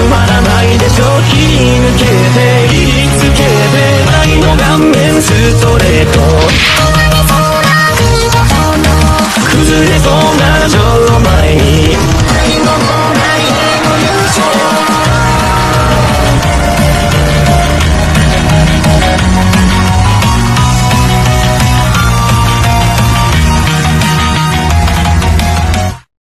止まらないでしょ切り抜けて切りつけて笑いの顔面ストレート。崩れそうな状